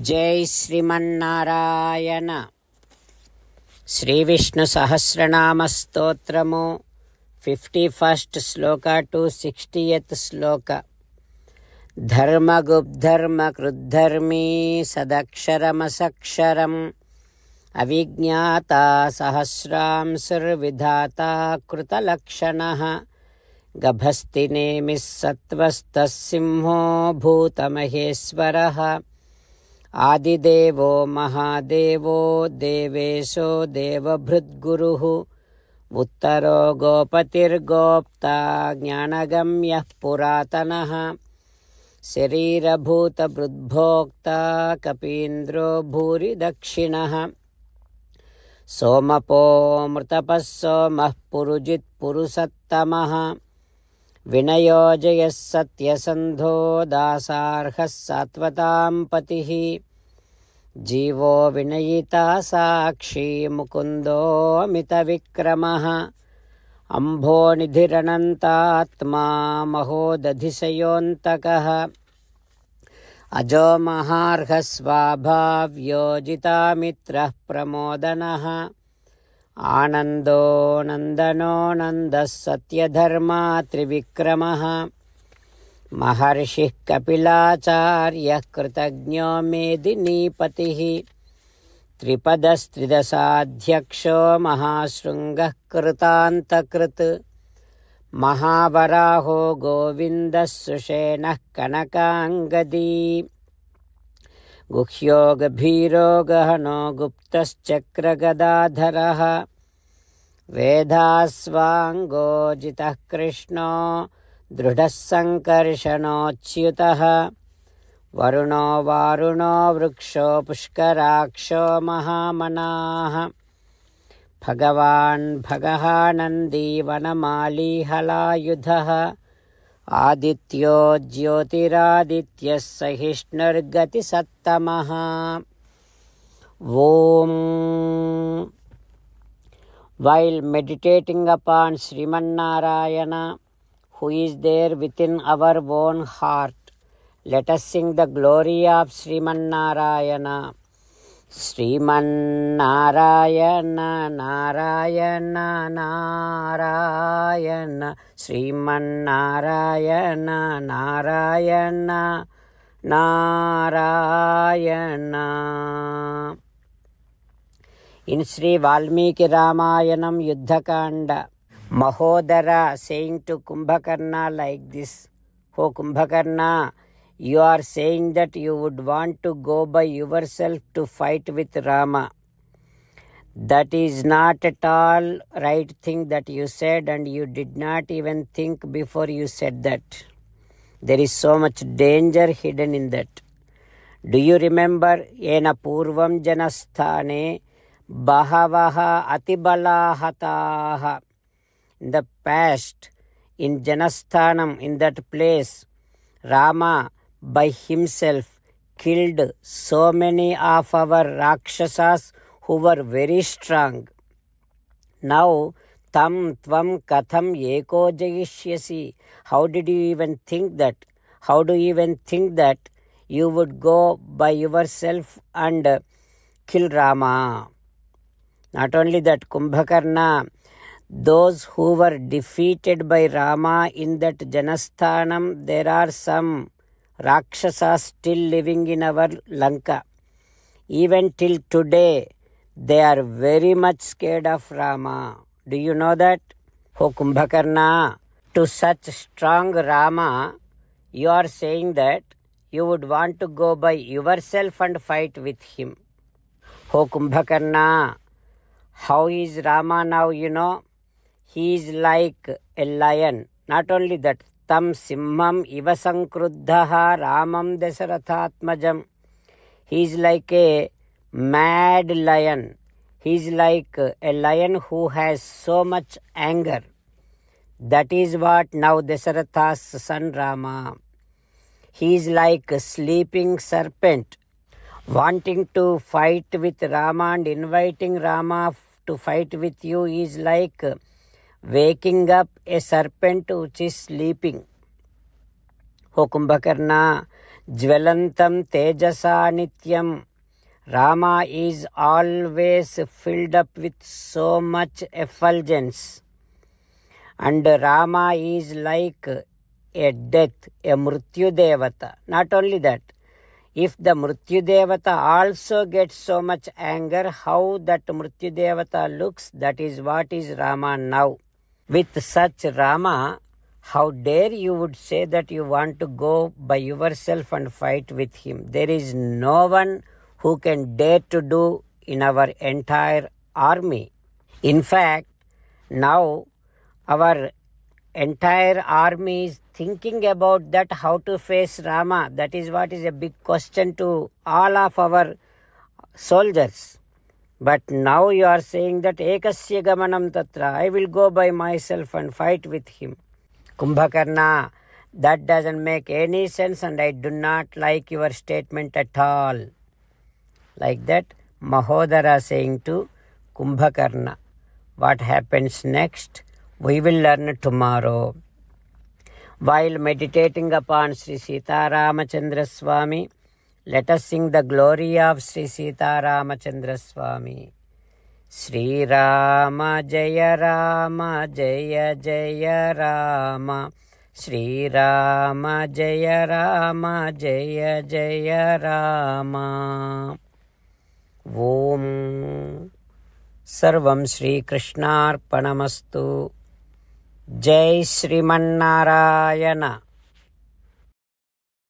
జై శ్రీమన్నారాయణ శ్రీ విష్ణు సహస్రనామ స్తోత్రము fifty first Shloka to sixtieth శ్లోక ధర్మగుబ్ధర్మ కృద్ధర్మీ సదక్షరమసక్షరం అవిజ్ఞాత సహస్రాంశుర్విధాత కృతలక్షణ గభస్తి నేమిः సత్వస్తः సింహో భూతమహేశ్వరः आदिदेवो महादेवो देवेशो देवभृद्गुरुः उत्तरो गोपतिर्गोप्ता ज्ञानगम्यः पुरातनः शरीरभूतभृद्भोक्ता कपीन्द्रो भूरिदक्षिणः सोमपो मृतपः सोमः पुरुजित्पुरुषत्तमः विनयोजयः सत्यसन्धो दासार्हः सात्वतां जीवो विनयिता साक्षी मुकुन्दोऽमितविक्रमः। अम्भोनिधिरनन्तात्मा महोदधिशयोऽन्तकः। अजो महार्हस्वाभाव्योजितामित्रः प्रमोदनः। आनन्दो नन्दनो नन्दः सत्यधर्मा त्रिविक्रमः। महर्षिः कपिलाचार्यः कृतज्ञो मेदिनीपतिः। त्रिपदस्त्रिदशाध्यक्षो महाशृङ्गः कृतान्तकृत्। महावराहो गोविन्दः सुषेणः कनकाङ्गदी। गुह्यो गभीरो गहनो गुप्तश्चक्रगदाधरः वेदास्वाङ्गोजितः कृष्णो दृढः सङ्कर्षणोच्युतः वरुणो वारुणो वृक्षो पुष्कराक्षो महामनाः। भगवान् भगः नन्दी वनमालीहलायुधः आदित्यो ज्योतिरादित्यः सहिष्णुर्गतिसत्तमः ॐ While meditating upon Srimannarayana, who is there within our own heart, let us sing the glory of Srimannarayana. Srimannarayana Narayana Narayana Srimannarayana Narayana Narayana in Shri Valmiki Ramayanam Yuddhakanda, Mahodara saying Kumbhakarna like this हो Kumbhakarna you are saying that you would want to go by yourself to fight with Rama. That is not at all right thing that you said and you did not even think before you said that. There is so much danger hidden in that. Do you remember Ena Purvam Janasthane Bahavaha Atibalahataha? In the past, in Janasthanam, in that place, Rama by himself killed so many of our Rakshasas who were very strong. Now, tam tvam katham eko jayishyasi. How did you even think that? How do you even think that you would go by yourself and kill Rama? Not only that, Kumbhakarna, those who were defeated by Rama in that Janasthanam, there are some Rakshasas still living in our Lanka. Even till today, they are very much scared of Rama. Do you know that? O Kumbhakarna, to such strong Rama, you are saying that you would want to go by yourself and fight with him. O Kumbhakarna, how is Rama now, you know? He is like a lion. Not only that, He is like a mad lion. He is like a lion who has so much anger. That is what now Dasaratha's son Rama. He is like a sleeping serpent, wanting to fight with Rama and inviting Rama to fight with you is like waking up a serpent which is sleeping. ఓ కుంభకర్ణ జ్వలంతం తేజసా నిత్యం Rama is always filled up with so much effulgence and Rama is like a death a mrityudevata not only that if the mrityudevata also get so much anger how that mrityudevata looks that is what is Rama now With such Rama, how dare you would say that you want to go by yourself and fight with him? There is no one who can dare to do in our entire army. In fact, now our entire army is thinking about that how to face Rama. That is what is a big question to all of our soldiers. But now you are saying that ekasya gamanam tatra. I will go by myself and fight with him. Kumbhakarna, that doesn't make any sense and I do not like your statement at all. Like that, Mahodara saying to Kumbhakarna, what happens next? We will learn tomorrow. While meditating upon Sri Sita Ramachandra Swami, let us sing the glory of Sri Sita Ramachandra Swami. Sri Rama Jaya Rama Jaya Jaya Rama Sri Rama Jaya Rama Jaya Jaya Rama Om Sarvam Sri Krishna Panamastu. Jai Sriman Narayana.